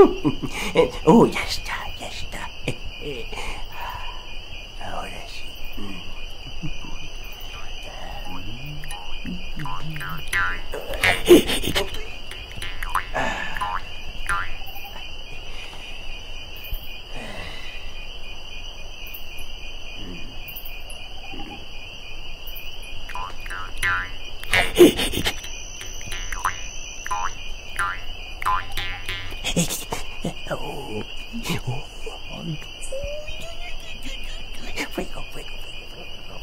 Oh, ya está, ya está. Ahora sí. Oh, oh, Fuego, fuego, fuego,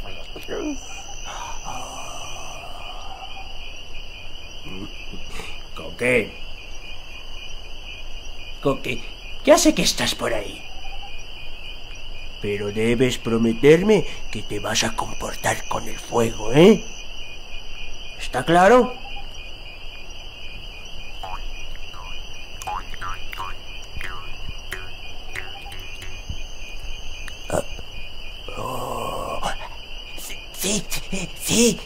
fuego, fuego. Coque. Coque, ya sé que estás por ahí. Pero debes prometerme que te vas a comportar con el fuego, ¿eh? ¿Está claro? Sí, sí,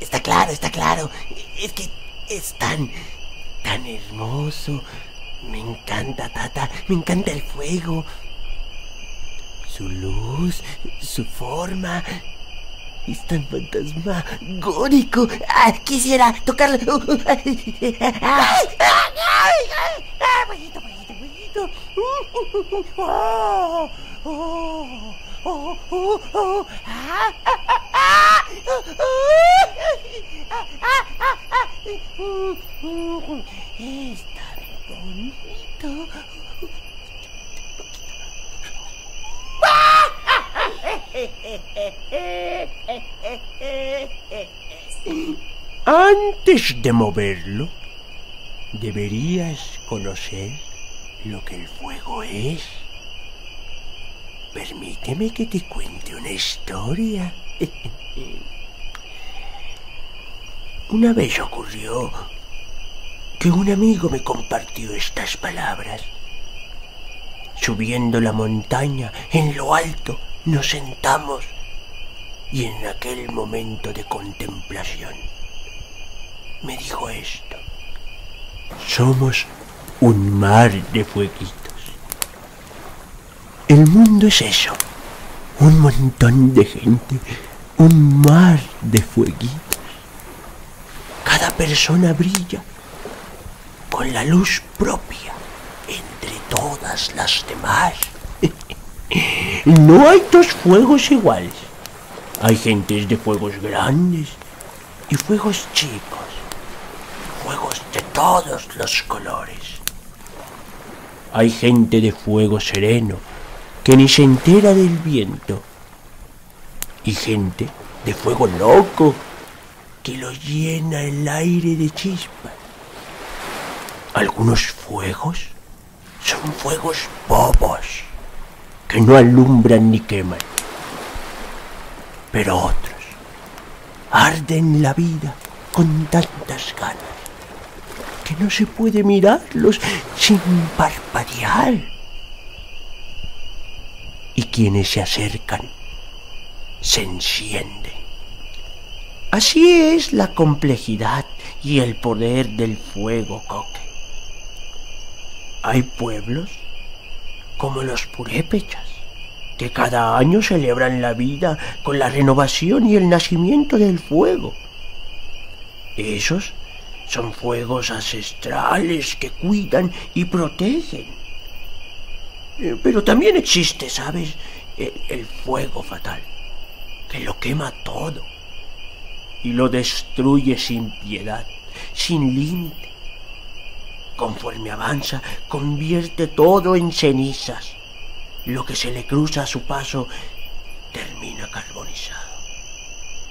está claro, está claro. Es que es tan, hermoso. Me encanta, Tata, me encanta el fuego. Su luz, su forma. Es tan fantasmagórico. Ah, quisiera tocarlo. Fueguito, fueguito, fueguito. Es tan bonito. Antes de moverlo, deberías conocer lo que el fuego es. Permíteme que te cuente una historia. Una vez ocurrió que un amigo me compartió estas palabras. Subiendo la montaña, en lo alto, nos sentamos y en aquel momento de contemplación me dijo esto. Somos un mar de fueguitos. El mundo es eso, un montón de gente, un mar de fueguitos. Persona brilla con la luz propia entre todas las demás. No hay dos fuegos iguales. Hay gentes de fuegos grandes y fuegos chicos. Fuegos de todos los colores. Hay gente de fuego sereno que ni se entera del viento. Y gente de fuego loco que lo llena el aire de chispas. Algunos fuegos son fuegos bobos que no alumbran ni queman. Pero otros arden la vida con tantas ganas que no se puede mirarlos sin parpadear. Y quienes se acercan se encienden. Así es la complejidad y el poder del fuego, Coque. Hay pueblos como los purépechas, que cada año celebran la vida con la renovación y el nacimiento del fuego. Esos son fuegos ancestrales que cuidan y protegen. Eh, Pero también existe, ¿sabes? El, el fuego fatal, que lo quema todo y lo destruye sin piedad, sin límite. Conforme avanza, convierte todo en cenizas. Lo que se le cruza a su paso termina carbonizado.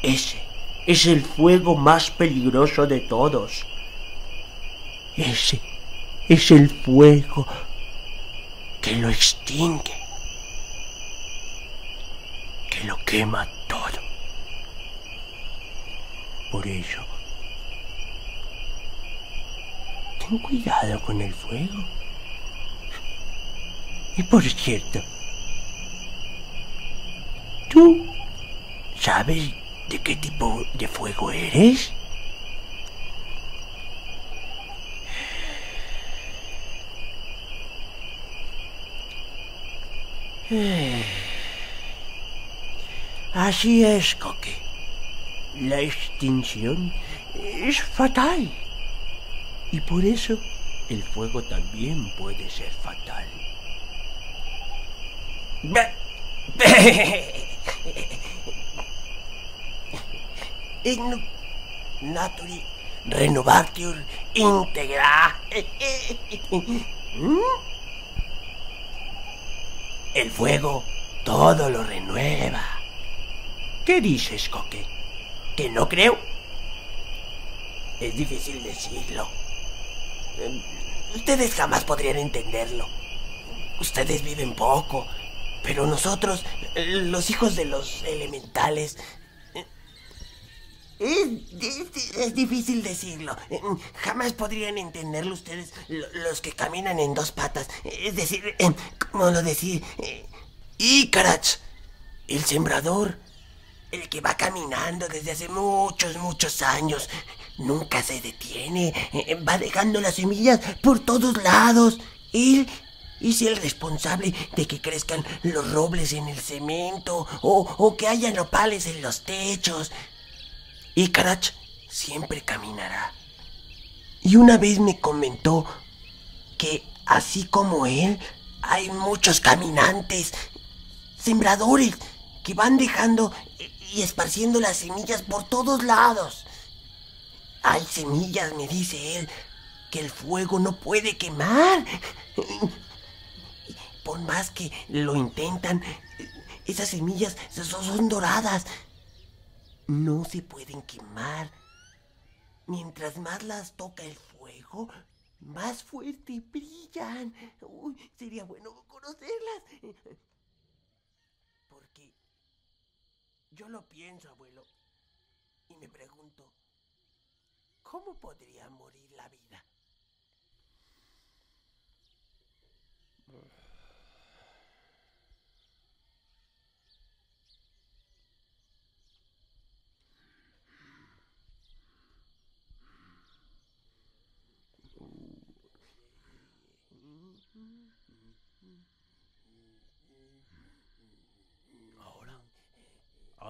Ese es el fuego más peligroso de todos. Ese es el fuego que lo extingue, que lo quema todo. Por ello, ten cuidado con el fuego. Y por cierto, ¿tú sabes de qué tipo de fuego eres? Así es, Coque. La extinción es fatal. Y por eso el fuego también puede ser fatal. Naturi renovatio integra. ¿Mm? El fuego todo lo renueva. ¿Qué dices, Coque? ¿Que no creo? Es difícil decirlo. Ustedes jamás podrían entenderlo. Ustedes viven poco, pero nosotros, los hijos de los elementales, es, difícil decirlo. Jamás podrían entenderlo ustedes los que caminan en dos patas. Es decir, ¿cómo lo decir? Icarach, el sembrador, el que va caminando desde hace muchos, muchos años. Nunca se detiene. Va dejando las semillas por todos lados. Él es el responsable de que crezcan los robles en el cemento o, o que haya nopales en los techos. Y Karach siempre caminará. Y una vez me comentó que así como él, hay muchos caminantes, sembradores, que van dejando y esparciendo las semillas por todos lados. Hay semillas, me dice él, que el fuego no puede quemar. Por más que lo intentan, esas semillas son doradas no se pueden quemar. Mientras más las toca el fuego, más fuerte brillan. Uy, sería bueno conocerlas. Yo lo pienso, abuelo, y me pregunto, ¿cómo podría morir la vida?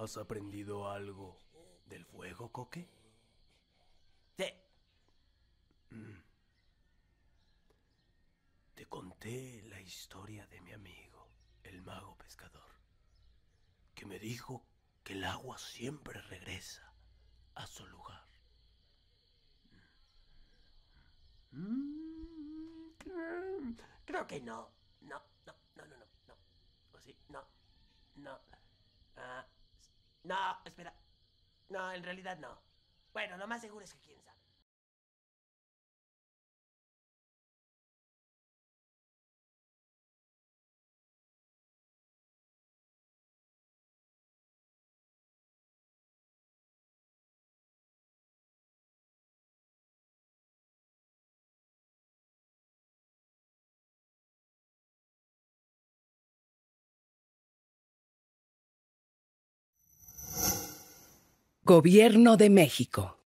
¿Has aprendido algo del fuego, Coque? Sí. Mm. Te conté la historia de mi amigo, el mago pescador, que me dijo que el agua siempre regresa a su lugar. Mm, creo que no. No, no, no, no, no, no. ¿O sí? No, no. Ah. No, espera. No, en realidad no. Bueno, lo más seguro es que quién sabe. Gobierno de México.